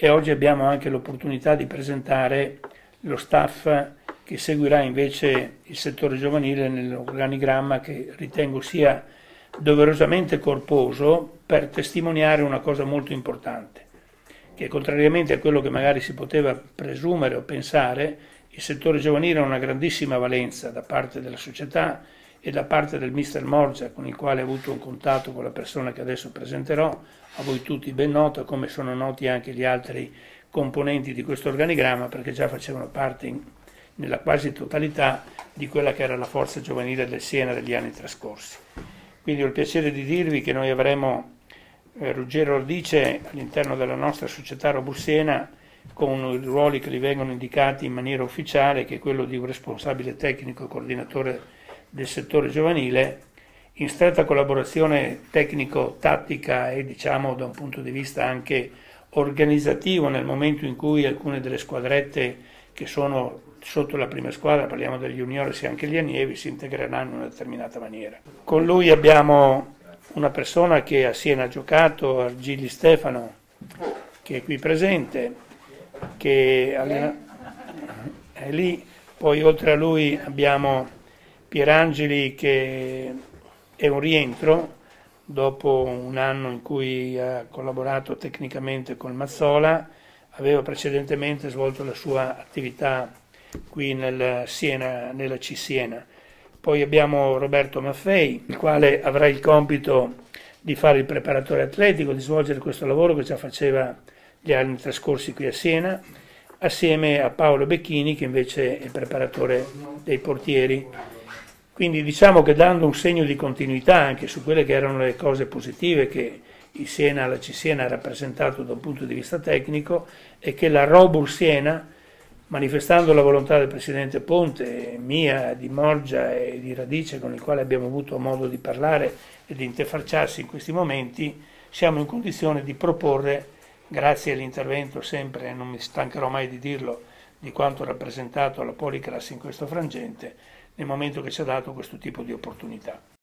e oggi abbiamo anche l'opportunità di presentare lo staff che seguirà invece il settore giovanile nell'organigramma che ritengo sia doverosamente corposo per testimoniare una cosa molto importante, che contrariamente a quello che magari si poteva presumere o pensare, il settore giovanile ha una grandissima valenza da parte della società e da parte del mister Morgia con il quale ho avuto un contatto con la persona che adesso presenterò, a voi tutti ben noto, come sono noti anche gli altri componenti di questo organigramma perché già facevano parte in, nella quasi totalità di quella che era la forza giovanile del Siena degli anni trascorsi. Quindi ho il piacere di dirvi che noi avremo eh, Ruggero Ordice all'interno della nostra società robussiena con i ruoli che gli vengono indicati in maniera ufficiale, che è quello di un responsabile tecnico e coordinatore del settore giovanile, in stretta collaborazione tecnico-tattica e diciamo da un punto di vista anche organizzativo nel momento in cui alcune delle squadrette che sono sotto la prima squadra, parliamo degli juniores e anche gli allievi, si integreranno in una determinata maniera. Con lui abbiamo una persona che a Siena ha giocato, Argili Stefano, che è qui presente, che è lì, poi oltre a lui abbiamo Pierangeli che è un rientro dopo un anno in cui ha collaborato tecnicamente con Mazzola, aveva precedentemente svolto la sua attività qui nel Siena, nella C Siena. Poi abbiamo Roberto Maffei, il quale avrà il compito di fare il preparatore atletico, di svolgere questo lavoro che già faceva gli anni trascorsi qui a Siena, assieme a Paolo Becchini che invece è il preparatore dei portieri. Quindi diciamo che dando un segno di continuità anche su quelle che erano le cose positive che il Siena, la C-Siena ha rappresentato da un punto di vista tecnico e che la Robur Siena, manifestando la volontà del Presidente Ponte, mia, di Morgia e di Radice, con il quale abbiamo avuto modo di parlare e di interfacciarsi in questi momenti, siamo in condizione di proporre grazie all'intervento sempre, non mi stancherò mai di dirlo, di quanto rappresentato alla Policlass in questo frangente, nel momento che ci ha dato questo tipo di opportunità.